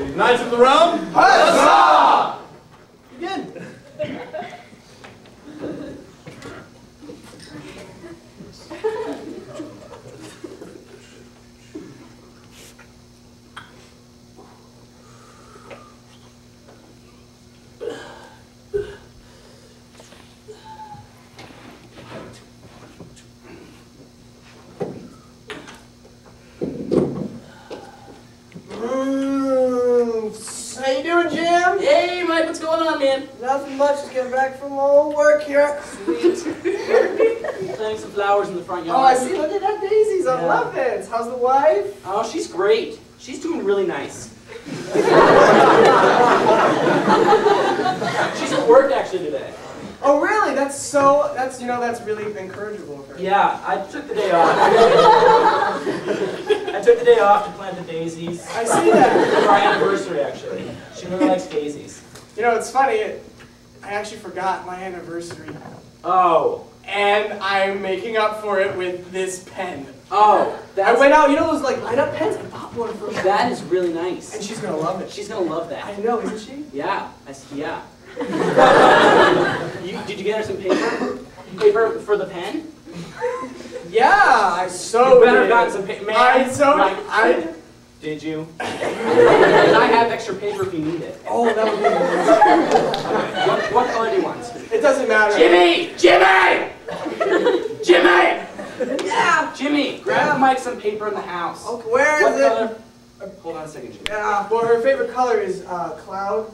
Knights of the round, huzzah! Begin. Mm, How you doing, Jim? Hey, Mike, going? Nothing much. Just getting back from old work here. Sweet. Planting some flowers in the front yard. Oh, I see. Look at that daisies. I love it. How's the wife? Oh, she's great. She's doing really nice. she's at work actually today. Oh, really? That's so. That's you know. That's really encourageable of her. Yeah, I took the day off. I took the day off to plant the daisies. I see that. For our anniversary, actually. She really likes daisies. You know, it's funny. It, I actually forgot my anniversary, Oh, and I'm making up for it with this pen. oh, I went out. You know those like light up pens? I bought one for her. that is really nice. and she's gonna love it. She's gonna love that. I know, isn't she? Yeah, I yeah. you, did you get her some paper? Paper for the pen? Yeah, I so. you better did. gotten some paper. I so. Mike, I. Did you? and I have extra paper if you need it. Oh, that would be amazing. What, what color do you want? It doesn't matter. Jimmy! Jimmy! Jimmy! Yeah. Jimmy, grab Mike some paper in the house. Okay, where What is it? color? Hold on a second, Jimmy. Yeah. Well, her favorite color is uh, cloud.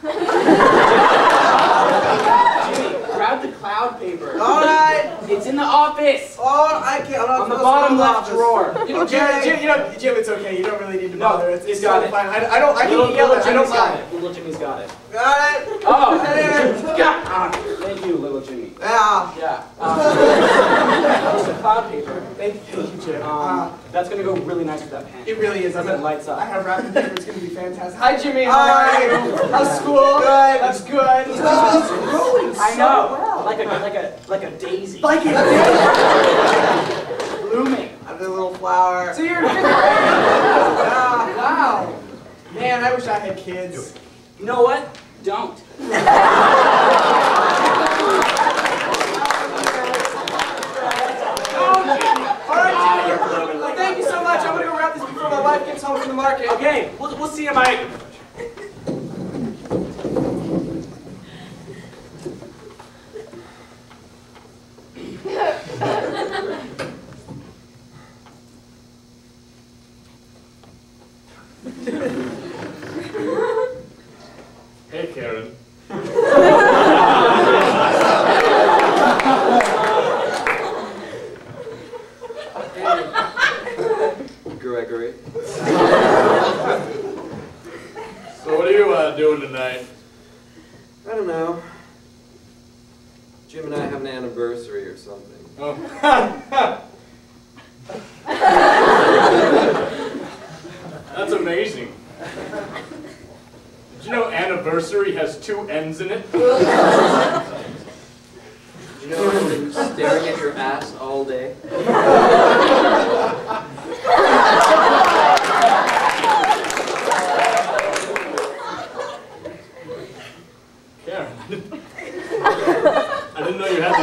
Jimmy, grab the cloud paper. All right. It's in the office. Oh, I can't. I'm not On the bottom left office. drawer. You know, Jim, Okay. Jim, you know, Jim, it's okay. You don't really need to bother. No, bother. It's, it's got totally it. fine. I, I don't. I can yell little it. I don't mind. It. Little Jimmy's got it. Got it. Oh! There. God. Ah, Thank you, little Jimmy. Yeah. Yeah. Um, some cloud paper. Thank you, Jim. Um, that's gonna go really nice with that pen. it really is. I'm It lights up. I have wrapping paper. It's gonna be fantastic. Hi, Jimmy. How Hi. How's school? Good. That's good. He's growing I so know. well. Like a like a like a daisy. Like it. blooming. I'm the little flower. So you're in fifth grade. Ah, wow. Man, I wish I had kids. You know what? Don't. All right, Well, thank you so much. I'm gonna go wrap this before my wife gets home from the market. Okay, we'll, we'll see you, Mike. Hey, Karen. Gregory. So what are you uh, doing tonight? I don't know. Jim and I have an anniversary or something. Oh. That's amazing. Did you know anniversary has two N's in it? You know, I've been staring at your ass all day. Karen. I didn't know you had this.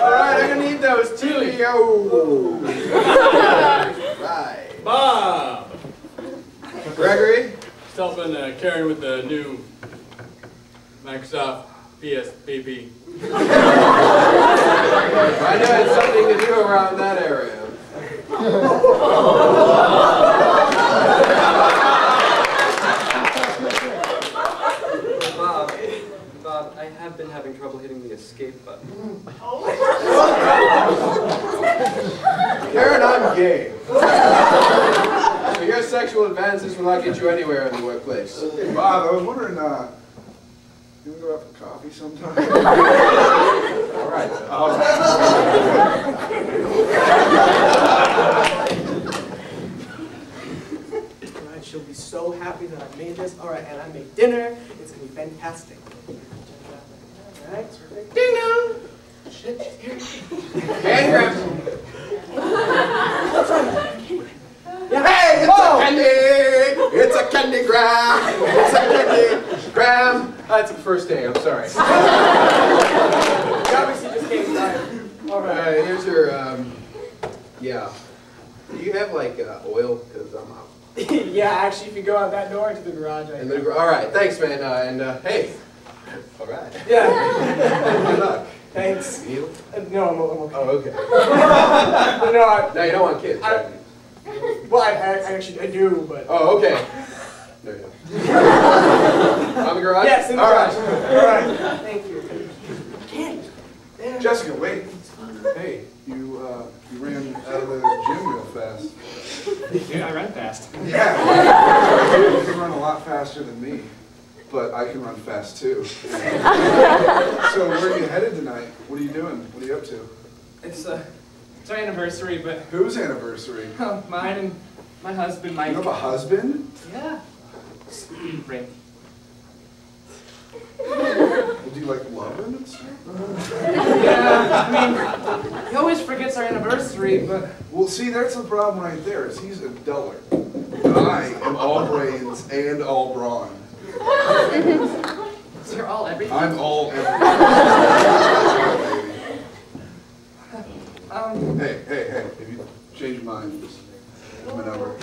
All right, I'm gonna need those too. Yo. right. these. Bob! Gregory. Just helping uh, Karen with the new Microsoft PSPP. I knew I had something to do around that area. Bob, Bob, I have been having trouble hitting the escape button. Karen, I'm gay. So your sexual advances will not get you anywhere in the workplace. Bob, I was wondering, uh, you wanna go out for coffee sometime? All right. All right, she'll be so happy that I made this. All right, and I made dinner. It's gonna be fantastic. All right, perfect. Ding dong. Shit, she's here. Hand grabs. Yeah. Hey, candy, Graham. A candy. Graham. That's the first day. I'm sorry. You obviously just came tired. All All right. right, here's your, um, yeah. Do you have like uh, oil? Because I'm out. yeah, actually, if you go out that door into the garage, I all right, thanks, man. Uh, and uh, hey, all right. Yeah, Good luck. thanks. You? Uh, no, I'm, I'm okay. Oh, okay. no, I, Now you don't want kids. I- right? well, I, I actually I do, but. Oh, okay. There you go. On the garage? Yes, in the All garage. right. All right. Thank you. Candy. There. Jessica, wait. Hey, you, uh, you ran out of the gym real fast. Dude, I ran fast. Yeah. You can run a lot faster than me, but I can run fast too. So where are you headed tonight? What are you doing? What are you up to? It's uh, it's our anniversary, but Whose anniversary? oh, mine and my husband, Mike. You have a husband? Yeah. Ring. Do you like love him and stuff? Yeah, I mean, he always forgets our anniversary, but Well, see, that's the problem right there. Is he's a dullard. And I am all brains and all brawn. you're all everything. I'm all everything. Um, Hey, hey, hey, if you change your mind, just give me a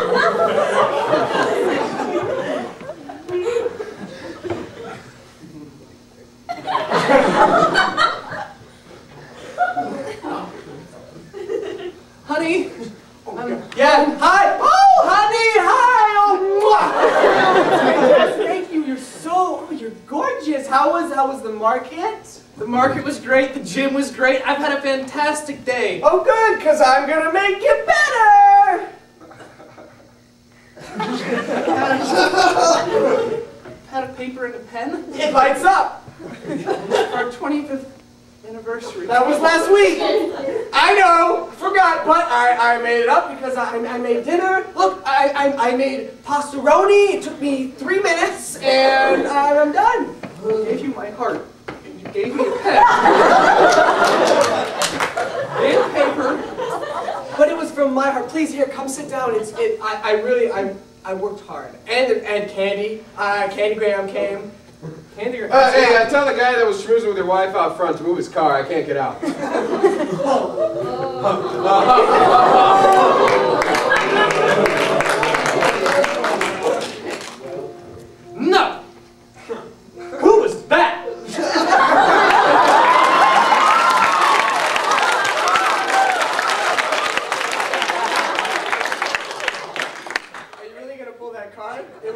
was how was the market? the market was great, the gym was great. I've had a fantastic day. Oh, good, cause I'm gonna make it better. Had a paper and a pen It lights up. our 25th anniversary. That was last week. I know, forgot, but I, I made it up because I, I made dinner. Look, I, I, I made pastaroni. It took me three minutes, and I'm done. I gave you my heart, and you gave me a pen. and paper. But it was from my heart. Please, here, come sit down. It's it. I, I really, I, I worked hard. And and Candy, uh, Candy Graham came. Candy, or Uh, hey, uh, tell the guy that was schmoozing with your wife out front to move his car. I can't get out. No!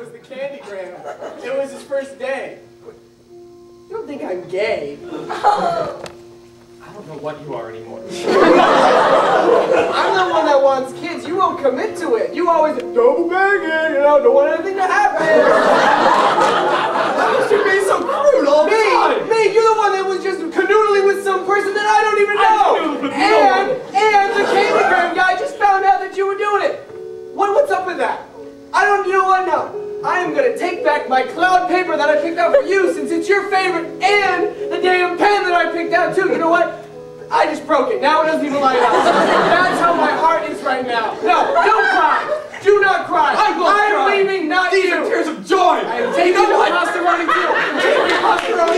was the Candy Graham. It was his first day. You don't think I'm gay? I don't know what you are anymore. I'm the one that wants kids. You won't commit to it. You always double banging, you know, don't want anything to happen. You be so crude all the me, time! me, you're the one that was just canoodling with some person that I don't even know. and and the Candy Graham guy just found out that you were doing it. What what's up with that? I don't. You know what? No. I am gonna take back my cloud paper that I picked out for you since it's your favorite and the damn pen that I picked out too. You know what? I just broke it. Now it doesn't even light up. That's how my heart is right now. No, don't cry. Do not cry. I will I'm cry. leaving, not These you. are tears of joy! I am taking the pastaroni too. Keep your pastaroni, keep